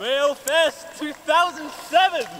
Mail Fest 2007!